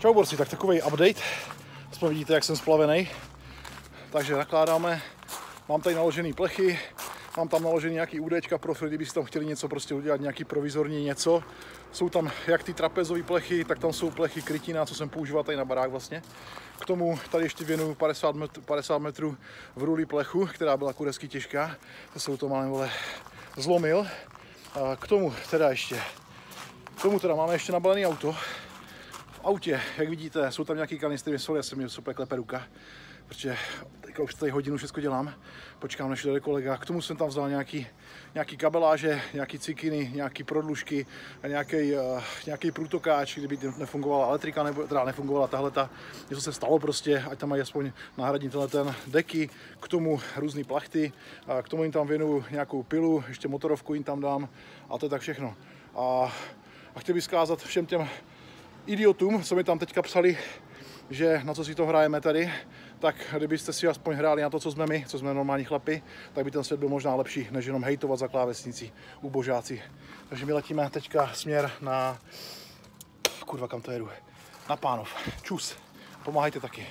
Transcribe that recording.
Čau borci, tak takový update. Aspoň vidíte, jak jsem splavený. Takže nakládáme. Mám tady naložený plechy, mám tam naložený nějaký UDčka pro kdybyste tam chtěli něco prostě udělat, nějaký provizorní něco. Jsou tam jak ty trapezové plechy, tak tam jsou plechy krytina, co jsem používal tady na barák vlastně. K tomu tady ještě věnuju 50, metr, 50 metrů v ruli plechu, která byla kuresky těžká. To jsou to malé vole zlomil. A k tomu teda ještě, k tomu teda máme ještě nabalený auto. Autě, jak vidíte, jsou tam nějaký kanistry soli, já jsem mi super klepe ruka, protože teďka už tady hodinu všechno dělám, počkám, než jde kolega. K tomu jsem tam vzal nějaký, nějaký kabeláže, nějaký cikiny, nějaký prodlužky, nějaký, uh, nějaký průtokáč, kdyby nefungovala elektrika, nebo teda nefungovala tahle ta, něco se stalo prostě, ať tam mají aspoň náhradní tenhle ten deky, k tomu různé plachty, k tomu jim tam věnuju nějakou pilu, ještě motorovku jim tam dám a to je tak všechno. A, a chtěl bych zkázat všem těm idiotům, co mi tam teďka psali, že na co si to hrajeme tady, tak kdybyste si aspoň hráli na to, co jsme my, co jsme normální chlapi, tak by ten svět byl možná lepší, než jenom hejtovat za klávesnicí ubožáci. Takže my letíme teďka směr na... Kurva, kam to jedu? Na Pánov. Čus. Pomáhajte taky.